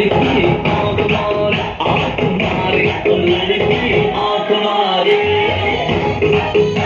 लड़की आँख लड़की